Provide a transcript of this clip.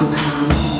Look at me,